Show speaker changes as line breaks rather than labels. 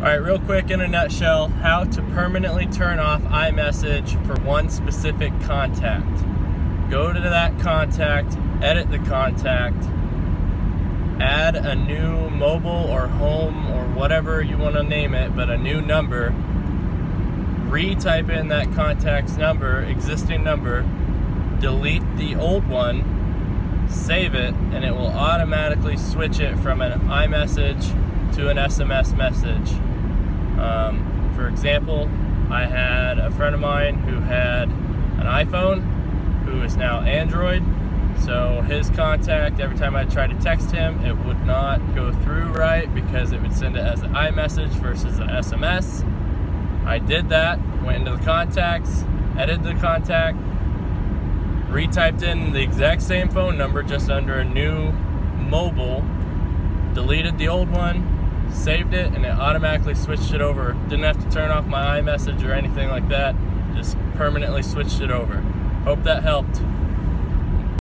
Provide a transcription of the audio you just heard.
All right, real quick in a nutshell, how to permanently turn off iMessage for one specific contact. Go to that contact, edit the contact, add a new mobile or home or whatever you want to name it, but a new number. Retype in that contact's number, existing number, delete the old one, save it, and it will automatically switch it from an iMessage to an SMS message. Um, for example, I had a friend of mine who had an iPhone who is now Android. So his contact, every time I tried to text him, it would not go through right because it would send it as an iMessage versus an SMS. I did that, went into the contacts, edited the contact, retyped in the exact same phone number just under a new mobile, deleted the old one, saved it, and it automatically switched it over. Didn't have to turn off my iMessage or anything like that. Just permanently switched it over. Hope that helped.